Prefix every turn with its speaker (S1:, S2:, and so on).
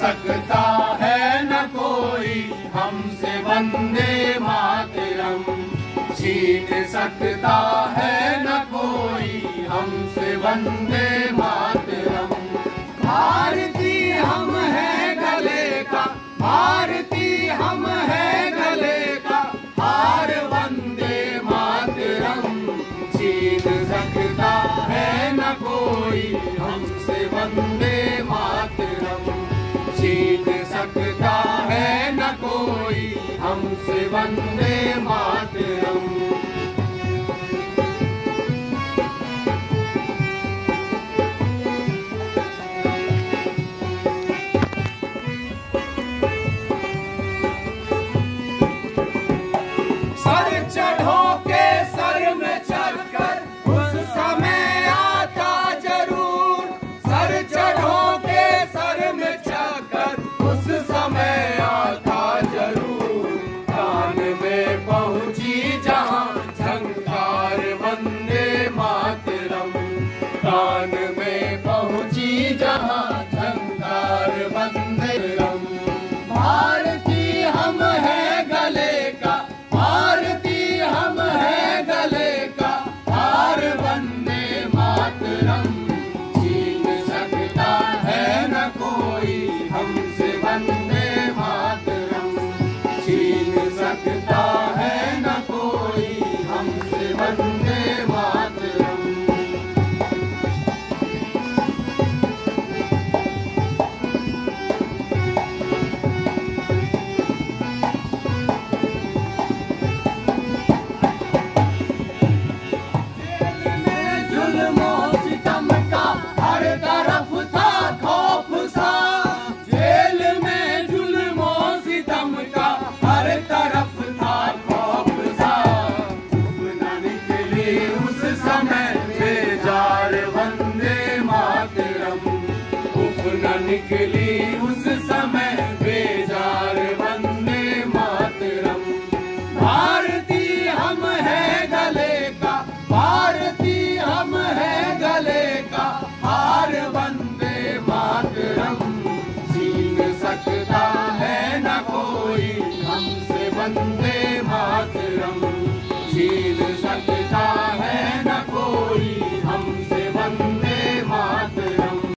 S1: सकता है न कोई हमसे वंदे मातरम छीन सकता है न कोई हमसे वंदे मातरम वन्दे मातरम् ਸਾਰੇ आसमान में पहुंची जहां निकले